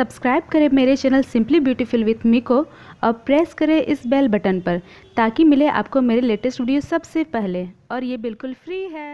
Subscribe करें मेरे channel simply beautiful with me को और प्रेस करें इस बेल बटन पर ताकि मिले आपको मेरे लेटेस्ट वीडियो सबसे पहले। और ये बिल्कुल फ्री है।